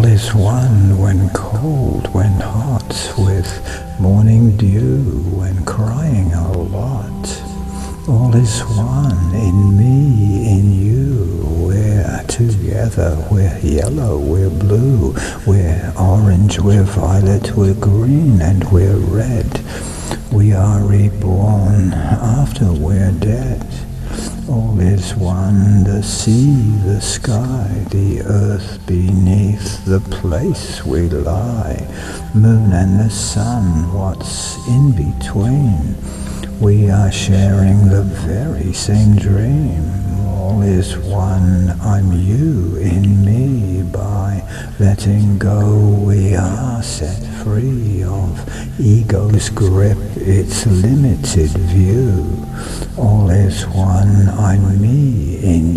All is one when cold, when hot, with morning dew, when crying a lot. All is one in me, in you. We're together, we're yellow, we're blue, we're orange, we're violet, we're green, and we're red. We are reborn after is one, the sea, the sky, the earth beneath the place we lie, moon and the sun, what's in between? We are sharing the very same dream. All is one, I'm you letting go, we are set free of ego's grip, its limited view. All is one, I'm me in